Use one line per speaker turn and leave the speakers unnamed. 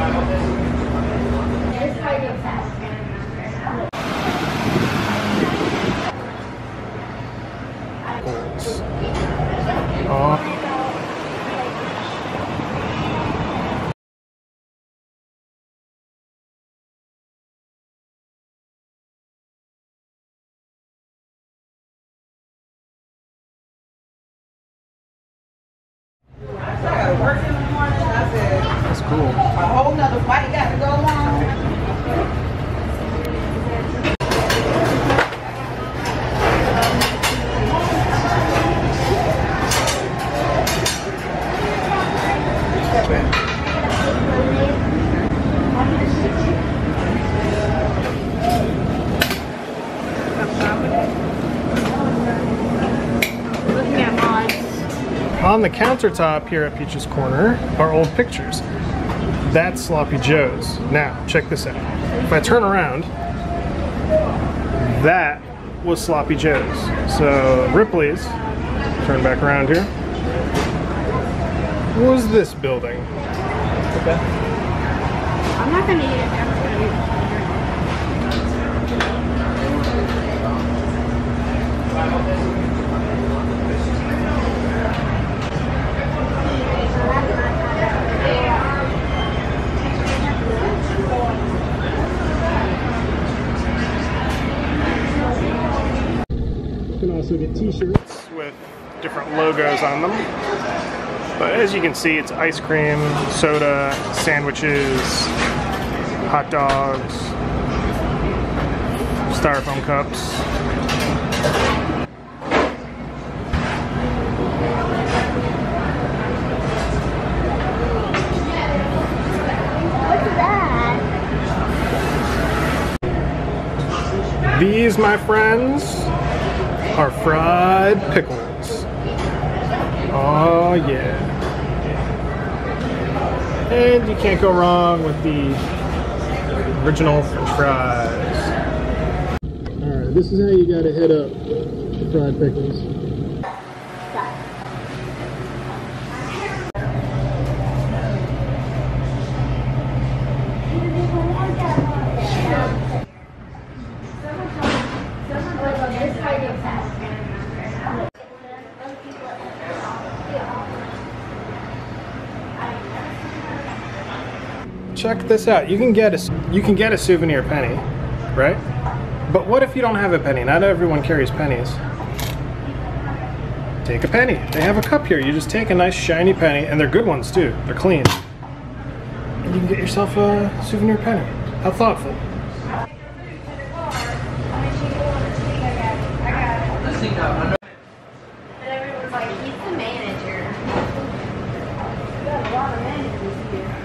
Oh.
I gotta work in the morning. I said,
That's cool.
a whole nother fight got to go on.
Looking at mods.
On the countertop here at Peaches Corner are old pictures. That's Sloppy Joe's. Now, check this out. If I turn around, that was Sloppy Joe's. So Ripley's, turn back around here, was this building.
I'm not gonna eat it.
You can also get t-shirts with different logos on them. But as you can see, it's ice cream, soda, sandwiches, hot dogs, styrofoam cups. These, my friends, are fried pickles. Oh yeah. And you can't go wrong with the original french fries. Alright, this is how you gotta hit up the fried pickles. Check this out. You can get a you can get a souvenir penny, right? But what if you don't have a penny? Not everyone carries pennies. Take a penny. They have a cup here. You just take a nice shiny penny, and they're good ones too. They're clean. And you can get yourself a souvenir penny. How thoughtful.
Like, he's the manager. We got a lot of managers here.